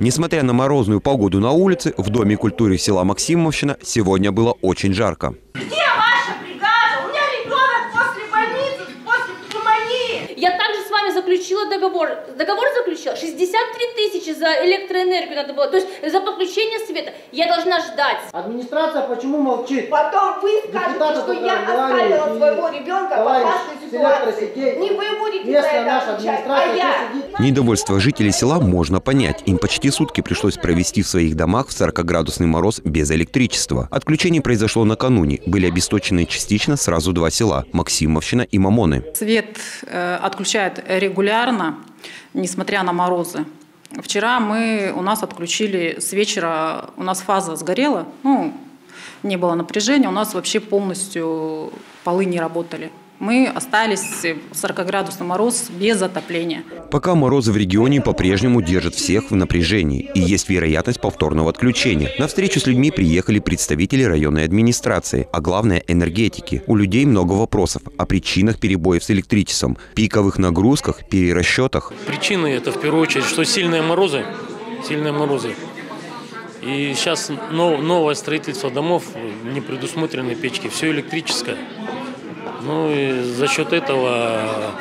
Несмотря на морозную погоду на улице, в Доме культуры села Максимовщина сегодня было очень жарко. Где ваша бригада? У меня ребенок после больницы, после пневмонии. Я также с вами заключила договор. Договор заключила. 63 тысячи за электроэнергию надо было. То есть за подключение света. Я должна ждать. Администрация почему молчит? Потом вы скажете, Депутаты что я оставила и своего ребенка в товарищ опасной ситуации. Не вы наша а сидит. Недовольство жителей села можно понять. Им почти сутки пришлось провести в своих домах в 40-градусный мороз без электричества. Отключение произошло накануне. Были обесточены частично сразу два села – Максимовщина и Мамоны. Свет э, отключают регулярно, несмотря на морозы. Вчера мы, у нас отключили с вечера, у нас фаза сгорела, ну, не было напряжения, у нас вообще полностью полы не работали. Мы остались в 40-градусный мороз без отопления. Пока морозы в регионе по-прежнему держат всех в напряжении и есть вероятность повторного отключения. На встречу с людьми приехали представители районной администрации, а главное – энергетики. У людей много вопросов о причинах перебоев с электричеством, пиковых нагрузках, перерасчетах. Причины это в первую очередь, что сильные морозы, сильные морозы. И сейчас нов- новое строительство домов, не предусмотрены печки, все электрическое. Ну и за счет этого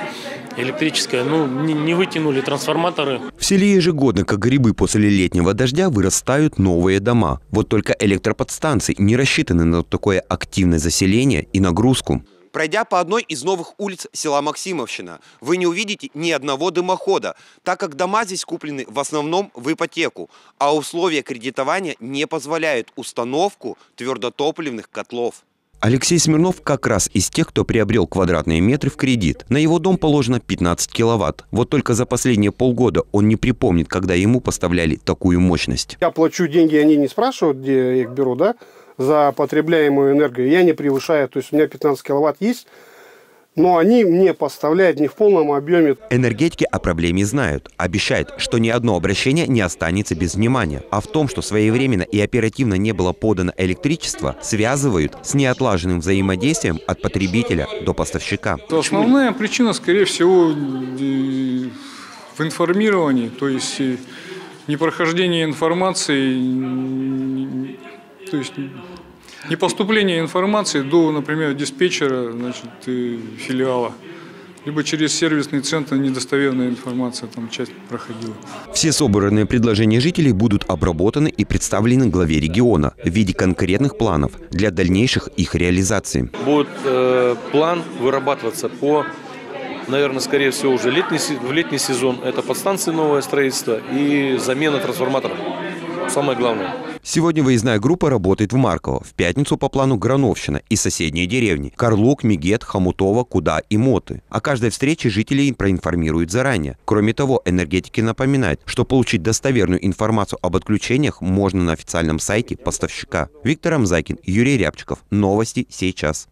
электрическое, ну не, не вытянули трансформаторы. В селе ежегодно, как грибы после летнего дождя, вырастают новые дома. Вот только электроподстанции не рассчитаны на такое активное заселение и нагрузку. Пройдя по одной из новых улиц села Максимовщина, вы не увидите ни одного дымохода, так как дома здесь куплены в основном в ипотеку, а условия кредитования не позволяют установку твердотопливных котлов. Алексей Смирнов как раз из тех, кто приобрел квадратные метры в кредит. На его дом положено 15 киловатт. Вот только за последние полгода он не припомнит, когда ему поставляли такую мощность. Я плачу деньги, они не спрашивают, где я их беру, да, за потребляемую энергию. Я не превышаю, то есть у меня 15 киловатт есть, но они мне поставляют не в полном объеме. Энергетики о проблеме знают. Обещают, что ни одно обращение не останется без внимания. А в том, что своевременно и оперативно не было подано электричество, связывают с неотлаженным взаимодействием от потребителя до поставщика. Основная причина, скорее всего, в информировании, то есть непрохождение информации, то есть не поступление информации до, например, диспетчера значит, э, филиала, либо через сервисный центр недостоверная информация там часть проходила. Все собранные предложения жителей будут обработаны и представлены главе региона в виде конкретных планов для дальнейших их реализации. Будет э, план вырабатываться по, наверное, скорее всего, уже летний, в летний сезон. Это подстанции новое строительство и замена трансформаторов. Самое главное. Сегодня выездная группа работает в Марково, в пятницу по плану Грановщина и соседние деревни – Карлук, Мигет, Хомутово, Куда и Моты. О каждой встрече жителей проинформируют заранее. Кроме того, энергетики напоминают, что получить достоверную информацию об отключениях можно на официальном сайте поставщика. Виктор Амзакин, Юрий Рябчиков. Новости сейчас.